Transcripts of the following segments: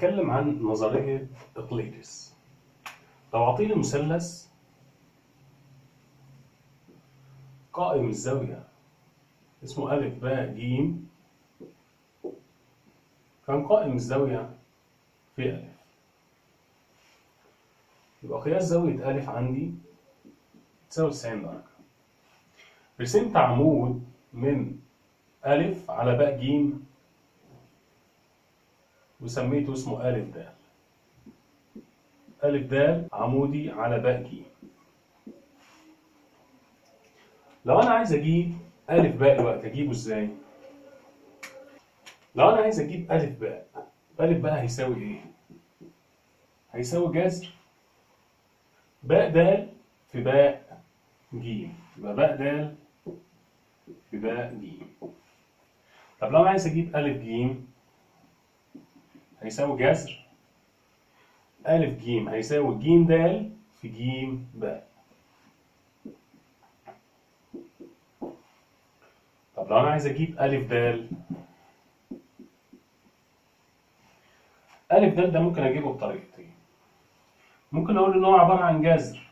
نتكلم عن نظرية إقليدس لو أعطيني مثلث قائم الزاوية. اسمه ألف باء جيم. كان قائم الزاوية في ألف. يبقى قياس زاوية ألف عندي تساوي 90 درجة. رسمت عمود من ألف على باء جيم وسميته اسمه ألف دال ألف دال عمودي على باء جيم لو أنا عايز أجيب ألف باء دلوقتي أجيبه إزاي؟ لو أنا عايز أجيب ألف باء ألف باء هيساوي إيه؟ هيساوي جذر باء دال في باء جيم يبقى باء دال في باء جيم طب لو أنا عايز أجيب ألف جيم هيساوي جذر. ألف جيم هيساوي جيم دال في جيم باء طب لو أنا عايز أجيب ألف دال. ألف دال ده ممكن أجيبه بطريقتين. ممكن أقول إن هو عبارة عن جذر.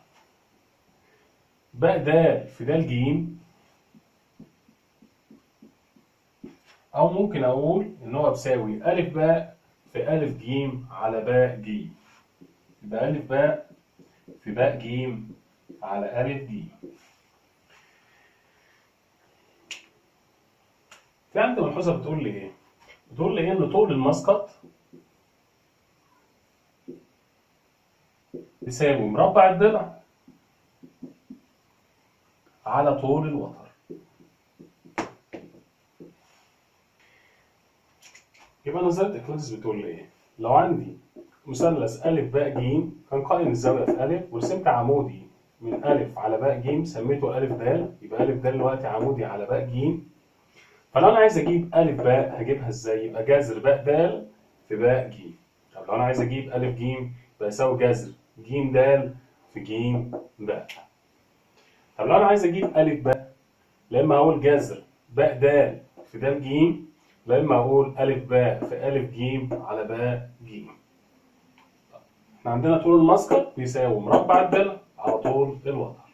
باء دال في دال جيم. أو ممكن أقول إن هو بيساوي ألف باء في ألف جيم على باء جيم يبقى ألف باء في باء جيم على ألف جيم في عندي ملحوظة بتقول لي إيه؟ بتقول لي إن طول المسقط يساوي مربع الضلع على طول الوتر. يبقى نظرية إقليدس بتقول إيه؟ لو عندي مثلث أ باء ج كان قائم الزاوية في أ ورسمت عمودي من أ على باء ج سميته أ د يبقى أ د دلوقتي عمودي على باء ج فلو أنا عايز أجيب أ باء هجيبها إزاي؟ يبقى جذر باء د في باء ج طب لو أنا عايز أجيب أ ج يبقى يساوي جذر ج د في ج باء طب لو أنا عايز أجيب أ باء لا إما هقول جذر باء د في د ج إما أقول أ باء في أ ج على باء ج إحنا عندنا طول المسقط بيساوي مربع الضلع على طول الوتر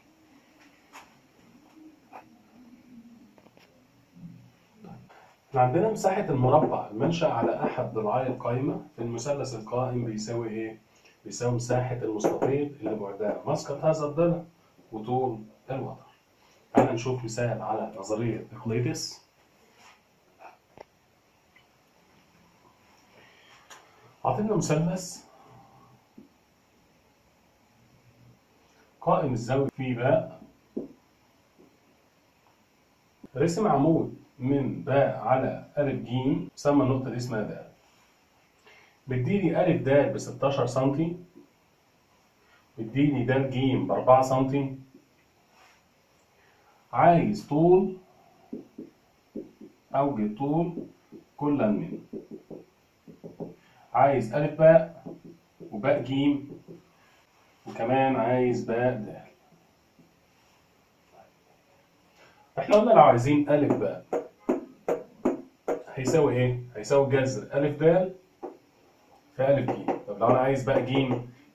إحنا عندنا مساحة المربع المنشأ على أحد ضلعي القايمة في المثلث القائم بيساوي إيه؟ بيساوي مساحة المستطيل اللي بعدها مسقط هذا الضلع وطول الوتر. تعالى نشوف مثال على نظرية إقليدس. أعطينا مثلث قائم الزاوية في باء. رسم عمود من باء على أ ج سمى النقطة دي اسمها د بيديني أ د ب 16 سم بيديني د ج ب 4 سم عايز طول. أوجد طول كل من. عايز أ باء وباء ج وكمان عايز باء د. إحنا قلنا لو عايزين أ باء هيساوي إيه؟ هيساوي جذر. أ د في أ ج طب لو أنا عايز باء ج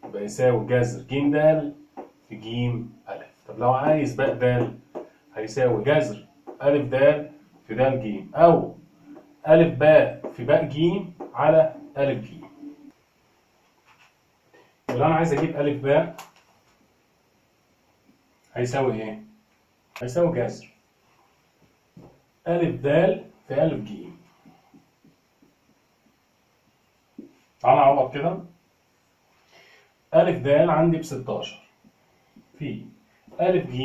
يبقى يساوي جذر. ج د في ج أ طب لو عايز باء د هيساوي جذر. أ د في د ج أو أ باء في باء ج على أ ج لو أنا عايز أجيب ألف باء هيساوي إيه؟ هيساوي جذر ألف د في ألف ج تعالى نعوض كده. ألف د عندي ب 16 في ألف ج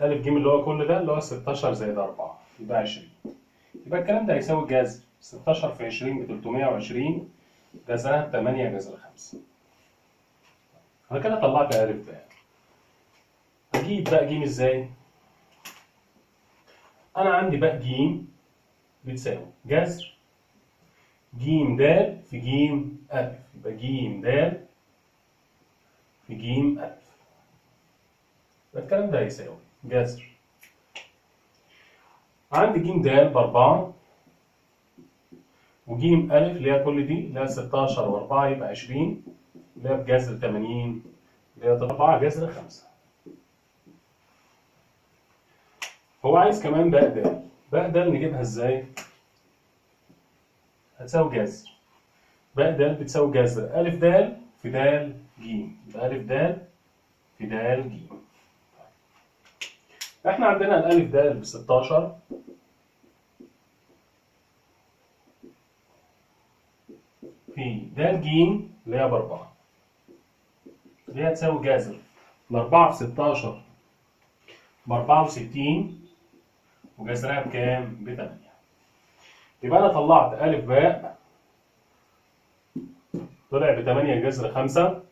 ألف ج اللي هو كل ده اللي هو 16 زائد 4 يبقى 20 يبقى الكلام ده هيساوي جذر. 16 في 20 ب 320 جذرها 8 جذر 5 أنا كده طلعت أ باء أجيب باء ج إزاي؟ أنا عندي باء ج بتساوي جذر ج د في ج أ يبقى ج د في ج أ يبقى الكلام ده هيساوي جذر. عندي ج د بأربعة وجيم ألف اللي هي كل دي اللي هي 16 و4 يبقى 20 اللي هي بجذر 80 اللي هي 4 جذر 5 هو عايز كمان باء د باء د نجيبها إزاي؟ هتساوي جذر. باء د بتساوي جذر. ألف د في د ج يبقى ألف د في د ج إحنا عندنا الألف د ب 16 في د ج اللي هي بأربعة. اللي هي تساوي جذر. الأربعة في 16 بأربعة وستين وجذرها بكام؟ بتمانية. يبقى أنا طلعت ألف باء. طلع بتمانية جذر خمسة.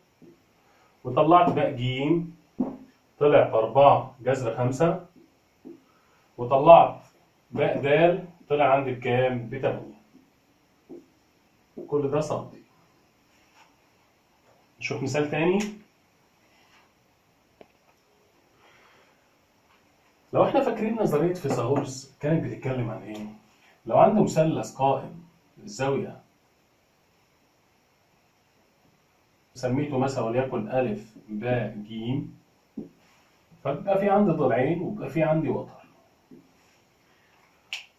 وطلعت باء جيم. طلع بأربعة جذر خمسة. وطلعت باء دال. طلع عندي بكام؟ بتمانية. كل ده سنتي نشوف مثال تاني لو إحنا فاكرين نظرية فيثاغورس كانت بتتكلم عن إيه؟ لو عندي مثلث قائم الزاوية سميته مثلا وليكن أ ب ج فبيبقى في عندي ضلعين وبيبقى في عندي وتر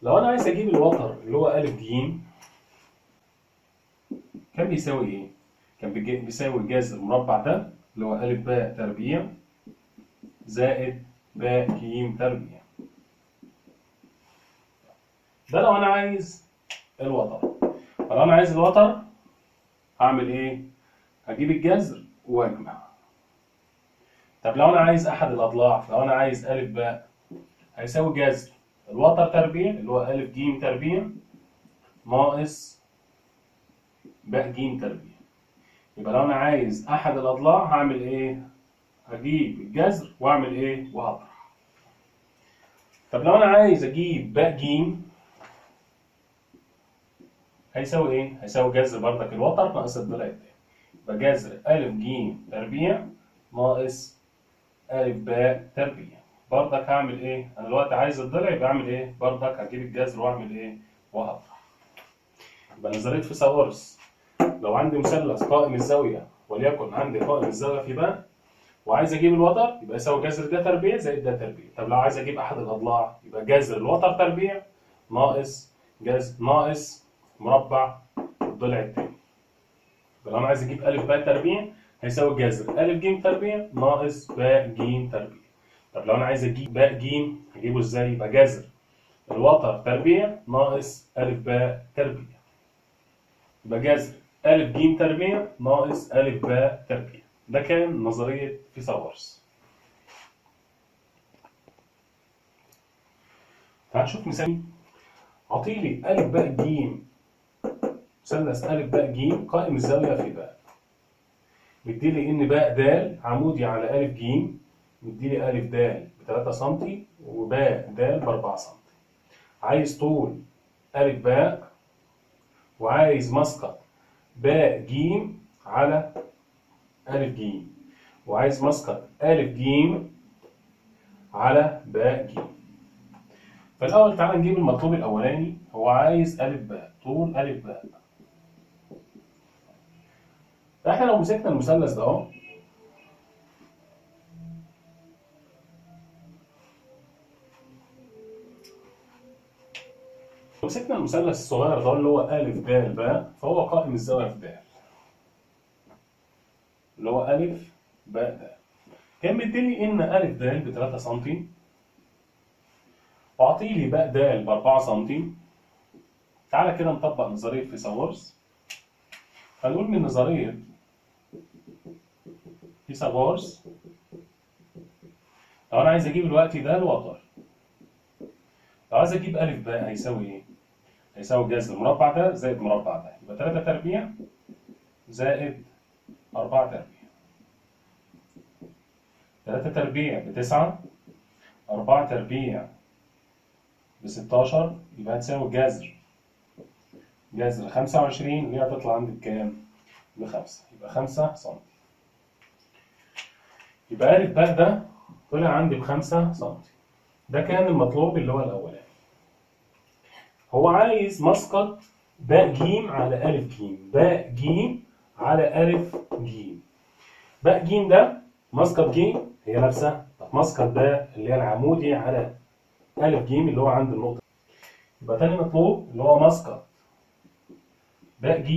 لو أنا عايز أجيب الوتر اللي هو أ ج كان بيساوي إيه؟ كان بيساوي جذر المربع ده اللي هو أ ب تربيع زائد ب ج تربيع. ده لو أنا عايز الوتر. فلو أنا عايز الوتر هعمل إيه؟ هجيب الجذر واجمع طب لو أنا عايز أحد الأضلاع لو أنا عايز ا ب هيساوي جذر. الوتر تربيع اللي هو ا ج تربيع ناقص ب ج تربيع. يبقى لو أنا عايز أحد الأضلاع هعمل إيه هجيب الجذر وأعمل إيه وهطرح طب لو أنا عايز أجيب ب ج هيساوي إيه هيساوي جذر بردك الوتر ناقص الضلع يبقى جذر أ ج تربيع ناقص أ ب تربيع بردك هعمل إيه؟ أنا دلوقتي عايز الضلع يبقى أعمل إيه؟ بردك هجيب الجذر وأعمل إيه؟ وهطرح. يبقى نظرية فيثاغورس لو عندي مثلث قائم الزاوية وليكن عندي قائم الزاوية في باء وعايز أجيب الوتر يبقى يساوي جذر ده تربيع زائد ده تربيع. طب لو عايز أجيب أحد الأضلاع يبقى جذر الوتر تربيع ناقص جذر ناقص مربع الضلع التاني. يبقى لو أنا عايز أجيب ا ب تربيع هيساوي جذر. ا ج تربيع ناقص ب ج تربيع. طب لو أنا عايز أجيب ب ج هجيبه إزاي؟ يبقى جذر الوتر تربيع ناقص ا ب تربيع. يبقى جذر. ا ج تربيع ناقص ا ب تربيع. ده كان نظرية فيثاغورس. تعال نشوف مثال. عطيلي ا ب ج مثلث أ ب ج قائم الزاوية في باء. مديلي إن باء د عمودي على أ ج مديلي أ د ب 3 سم وباء د ب 4 سم عايز طول أ باء وعايز مسقط باء ج على أ ج وعايز مسقط أ ج على باء ج فالأول تعالى نجيب المطلوب الأولاني. هو عايز أ باء. طول أ باء. فاحنا لو مسكنا المثلث ده مسكنا المثلث الصغير ده اللي هو أ د باء فهو قائم الزاوية في د اللي هو أ باء د. كان مديني إن أ د ب 3 سم. وأعطيلي باء د ب 4 سم. تعالى كده نطبق نظرية فيثاغورس. هنقول من نظرية فيثاغورس لو أنا عايز أجيب الوقت ده الوتر. لو عايز أجيب ا ب هيساوي إيه؟ هيساوي جذر المربع ده زائد مربع ده. يبقى 3 تربيع زائد 4 تربيع. 3 تربيع ب 9 4 تربيع ب 16 يبقى هتساوي جذر. جذر 25 اللي هتطلع عندي بكام؟ بخمسة. يبقى 5 سم. يبقى أ باء ده طلع عندي بخمسة سم. ده كان المطلوب اللي هو الأولاني. هو عايز مسقط باء ج على ألف ج باء ج على ألف ج باء ج ده مسقط ج هي نفسها. طب مسقط ده اللي هي العمودي على ألف ج اللي هو عند النقطة يبقى تاني مطلوب اللي هو مسقط باء ج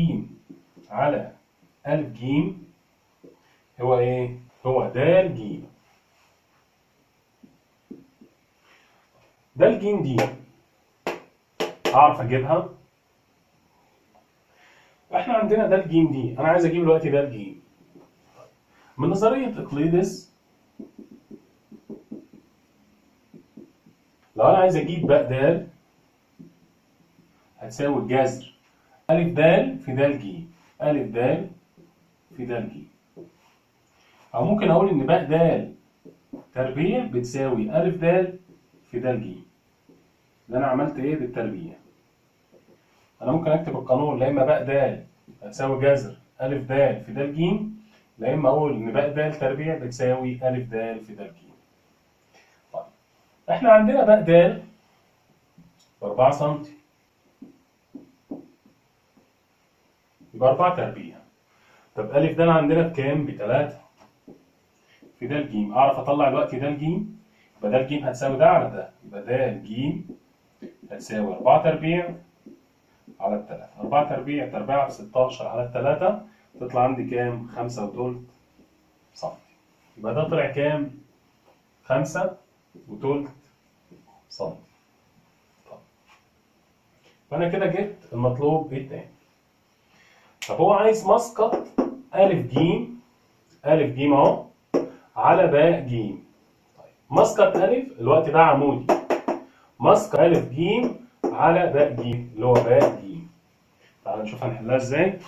على ألف ج هو إيه؟ هو د ج د ج دي. أعرف أجيبها. إحنا عندنا د ج دي. أنا عايز أجيب دلوقتي د ج من نظرية إقليدس لو أنا عايز أجيب باء د هتساوي الجذر. ألف د في د ج ألف د في د ج أو ممكن أقول إن باء د تربيع بتساوي ألف د في د ج ده أنا عملت إيه بالتربيع؟ أنا ممكن أكتب القانون لا إما باء د هتساوي جذر ألف د في د ج لا إما أقول إن باء د تربيع بتساوي ألف د في د ج طيب إحنا عندنا باء د ب 4 سم يبقى 4 تربيع. طب ألف د عندنا بكام؟ ب 3 في د ج أعرف أطلع دلوقتي د ج يبقى د ج هتساوي ده على ده. يبقى د ج هتساوي 4 تربيع. على التلاتة. أربعة تربيع تربيع ب 16 على التلاتة تطلع عندي كام؟ خمسة وتلت سم يبقى ده طلع كام؟ خمسة وتلت سم فأنا كده جبت المطلوب التاني طب هو عايز مسقط ألف ج ألف ج أهو على باء ج طيب. مسقط ألف الوقت ده عمودي. مسقط ألف ج على باء ج اللي هو باء ج تعال نشوف هنحلها إزاي.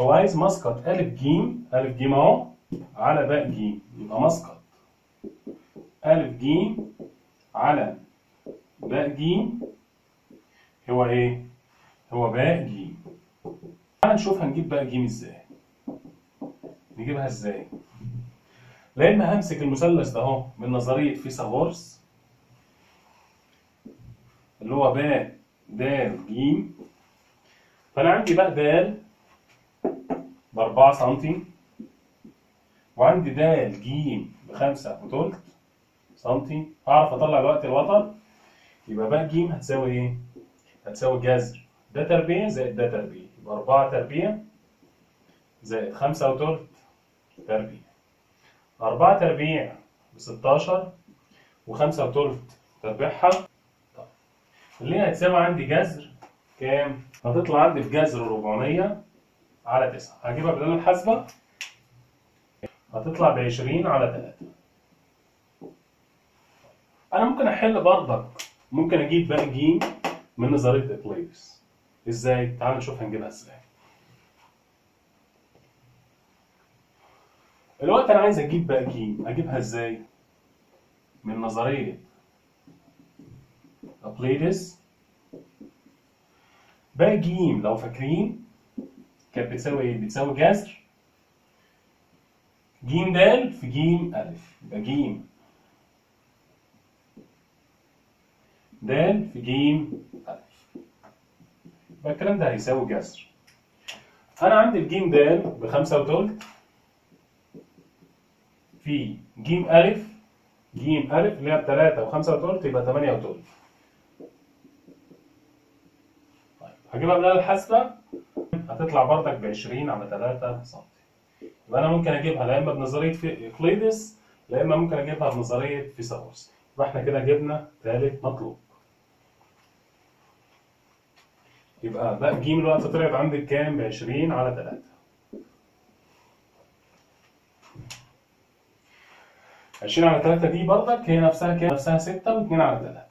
هو عايز مسقط ألف ج ألف ج أهو على باء ج يبقى مسقط ألف ج على باء ج هو إيه؟ هو باء ج تعال نشوف هنجيب باء ج إزاي. نجيبها إزاي؟ لا إما همسك المثلث ده أهو من نظرية فيثاغورس اللي هو باء د ج فأنا عندي د ب 4 سم وعندي د ج ب 5 وتلت سم اعرف أطلع الوقت الوتر يبقى باء ج هتساوي إيه؟ هتساوي جذر. ده تربيع زائد ده تربيع يبقى 4 تربيع زائد 5 وتلت تربيع. 4 تربيع ب 16 و5 وتلت تربيعها اللي هي هتساوي عندي جذر كام؟ هتطلع عندي في جذر 400 على 9 هجيبها بالآلة الحاسبة؟ هتطلع ب 20 على 3 أنا ممكن أحل برضك. ممكن أجيب باقي ج من نظرية إقليدس إزاي؟ تعال نشوف هنجيبها إزاي. الوقت أنا عايز أجيب باقي ج أجيبها إزاي؟ من نظرية أقليدس باء ج لو فاكرين كانت بتساوي إيه؟ بتساوي جذر ج د في ج أ يبقى ج د في ج أ يبقى الكلام ده هيساوي جذر أنا عندي الج د بخمسة وتلت في ج أ ج أ اللي هي بتلاتة وخمسة وتلت يبقى تمانية وتلت هجيبها بالآلة الحاسبة؟ هتطلع بردك ب 20 على 3 سم يبقى أنا ممكن أجيبها لا إما بنظرية إقليدس لا إما ممكن أجيبها بنظرية فيثاغورس. يبقى إحنا كده جبنا تالت مطلوب. يبقى باء ج الوقت طلعت عندك كام؟ ب 20 على 3 20 على 3 دي بردك هي نفسها كام؟ نفسها 6 و2 على 3